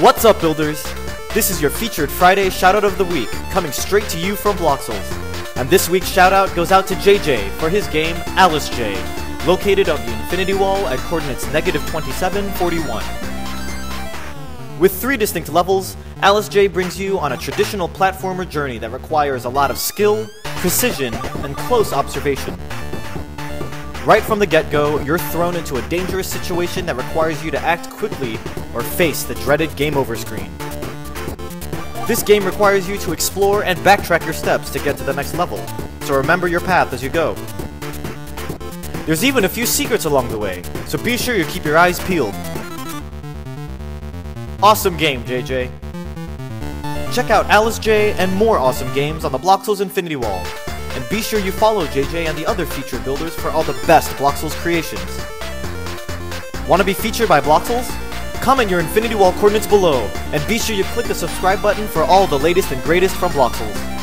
What's up, builders? This is your featured Friday shoutout of the week, coming straight to you from Bloxels. And this week's shoutout goes out to JJ for his game Allesj, located on the Infinity Wall at coordinates negative 27, 41. With three distinct levels, Allesj brings you on a traditional platformer journey that requires a lot of skill, precision, and close observation. Right from the get-go, you're thrown into a dangerous situation that requires you to act quickly or face the dreaded game over screen. This game requires you to explore and backtrack your steps to get to the next level, so remember your path as you go. There's even a few secrets along the way, so be sure you keep your eyes peeled. Awesome game, JJ. Check out Allesj and more awesome games on the Bloxels Infinity Wall, and be sure you follow JJ and the other featured builders for all the best Bloxels creations. Want to be featured by Bloxels? Comment your Infinity Wall coordinates below, and be sure you click the subscribe button for all the latest and greatest from Bloxels.